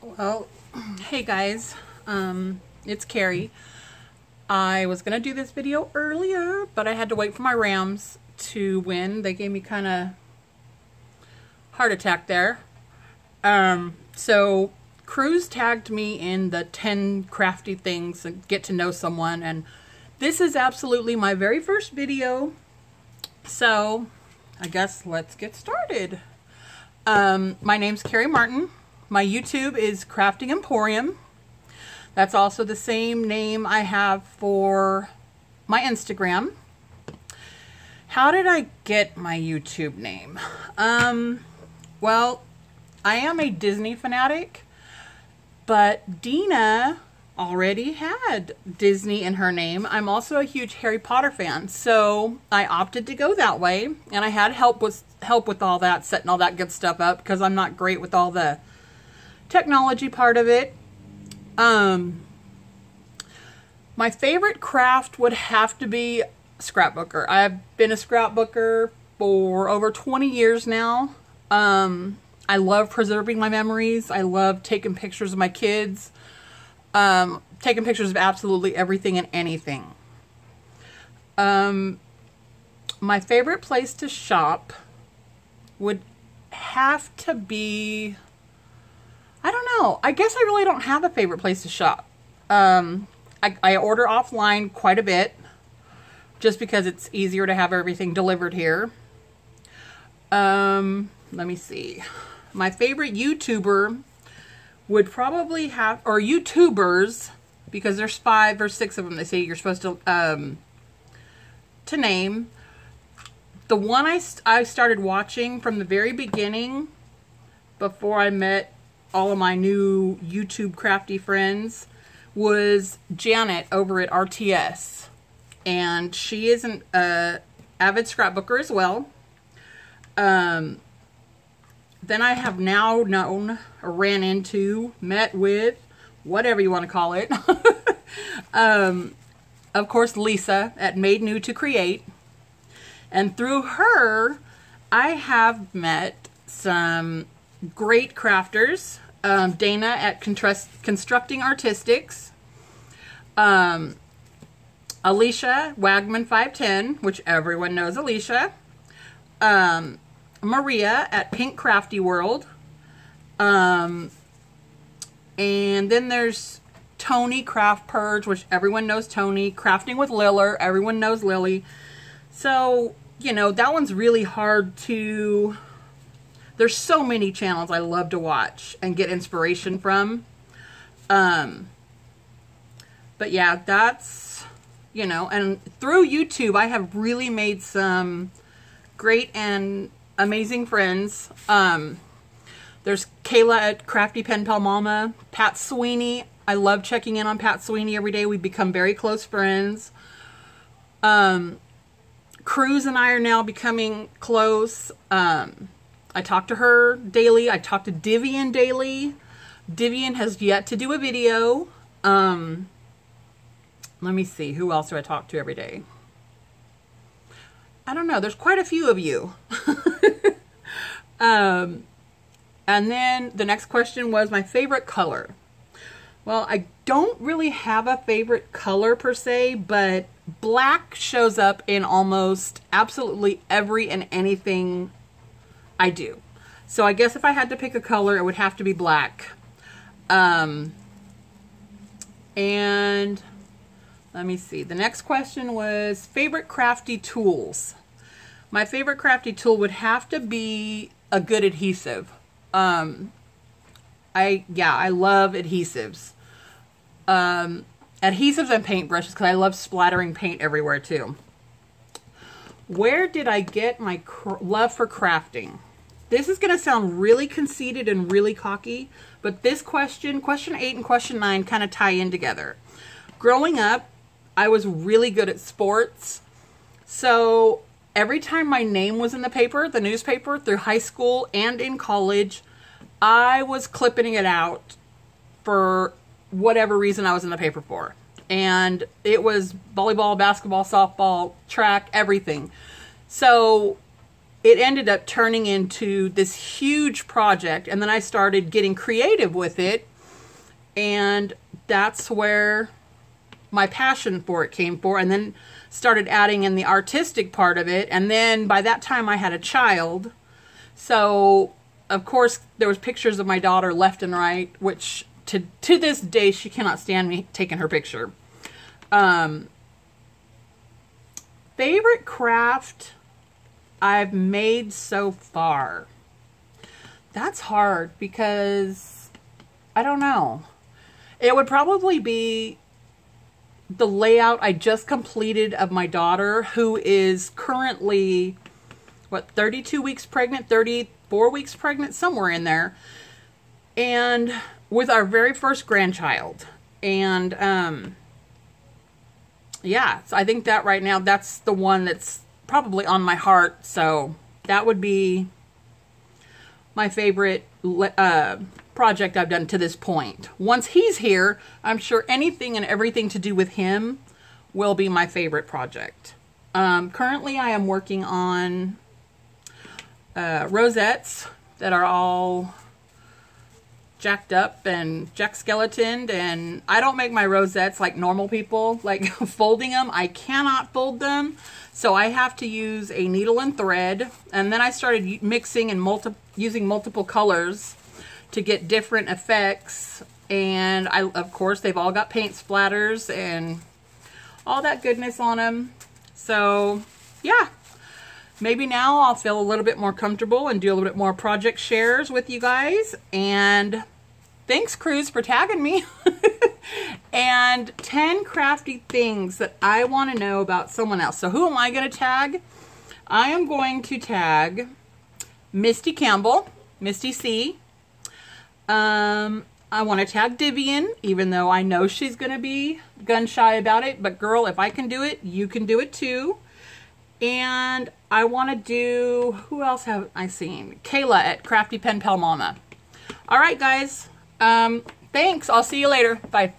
Well, hey guys, um, it's Carrie. I was gonna do this video earlier, but I had to wait for my Rams to win. They gave me kind of heart attack there. Um, so Cruz tagged me in the 10 crafty things and get to know someone, and this is absolutely my very first video. So I guess let's get started. Um, my name's Carrie Martin. My YouTube is Crafting Emporium. That's also the same name I have for my Instagram. How did I get my YouTube name? Um, well, I am a Disney fanatic, but Dina already had Disney in her name. I'm also a huge Harry Potter fan, so I opted to go that way, and I had help with help with all that, setting all that good stuff up because I'm not great with all the technology part of it. Um, my favorite craft would have to be scrapbooker. I've been a scrapbooker for over 20 years now. Um, I love preserving my memories. I love taking pictures of my kids. Um, taking pictures of absolutely everything and anything. Um, my favorite place to shop would have to be know. I guess I really don't have a favorite place to shop. Um, I, I order offline quite a bit just because it's easier to have everything delivered here. Um, let me see. My favorite YouTuber would probably have, or YouTubers, because there's five or six of them they say you're supposed to, um, to name. The one I, I started watching from the very beginning before I met all of my new YouTube crafty friends was Janet over at RTS. And she is an uh, avid scrapbooker as well. Um, then I have now known, or ran into, met with, whatever you want to call it. um, of course, Lisa at Made New to Create. And through her, I have met some great crafters. Um, Dana at Constructing Artistics. Um, Alicia Wagman 510, which everyone knows Alicia. Um, Maria at Pink Crafty World. Um, and then there's Tony Craft Purge, which everyone knows Tony. Crafting with Liller, everyone knows Lily. So, you know, that one's really hard to there's so many channels I love to watch and get inspiration from. Um, but yeah, that's, you know, and through YouTube, I have really made some great and amazing friends. Um, there's Kayla at Crafty Pen Pal Mama, Pat Sweeney. I love checking in on Pat Sweeney every day. We've become very close friends. Um, Cruz and I are now becoming close. Um, I talk to her daily. I talk to Divian daily. Divian has yet to do a video. Um, let me see. Who else do I talk to every day? I don't know. There's quite a few of you. um, and then the next question was my favorite color. Well, I don't really have a favorite color per se, but black shows up in almost absolutely every and anything I do. So I guess if I had to pick a color, it would have to be black. Um, and let me see. The next question was favorite crafty tools. My favorite crafty tool would have to be a good adhesive. Um, I, yeah, I love adhesives. Um, adhesives and paintbrushes because I love splattering paint everywhere too. Where did I get my love for crafting? This is going to sound really conceited and really cocky, but this question, question 8 and question 9 kind of tie in together. Growing up, I was really good at sports. So every time my name was in the paper, the newspaper, through high school and in college, I was clipping it out for whatever reason I was in the paper for. And it was volleyball, basketball, softball, track, everything. So it ended up turning into this huge project. And then I started getting creative with it. And that's where my passion for it came for. And then started adding in the artistic part of it. And then by that time I had a child. So of course there was pictures of my daughter left and right, which to to this day she cannot stand me taking her picture. Um, favorite craft I've made so far. That's hard because I don't know. It would probably be the layout I just completed of my daughter, who is currently, what, 32 weeks pregnant, 34 weeks pregnant, somewhere in there. And with our very first grandchild. And, um, yeah, so I think that right now, that's the one that's probably on my heart. So that would be my favorite uh, project I've done to this point. Once he's here, I'm sure anything and everything to do with him will be my favorite project. Um, currently, I am working on uh, rosettes that are all jacked up and jack skeletoned and I don't make my rosettes like normal people like folding them I cannot fold them so I have to use a needle and thread and then I started mixing and multi using multiple colors to get different effects. And I, of course, they've all got paint splatters and all that goodness on them. So, yeah. Maybe now I'll feel a little bit more comfortable and do a little bit more project shares with you guys. And thanks, Cruz, for tagging me. and 10 crafty things that I want to know about someone else. So who am I going to tag? I am going to tag Misty Campbell, Misty C. Um, I want to tag Divian, even though I know she's going to be gun shy about it. But girl, if I can do it, you can do it too. And I want to do, who else have I seen? Kayla at Crafty Pen Pal Mama. All right, guys. Um, thanks. I'll see you later. Bye.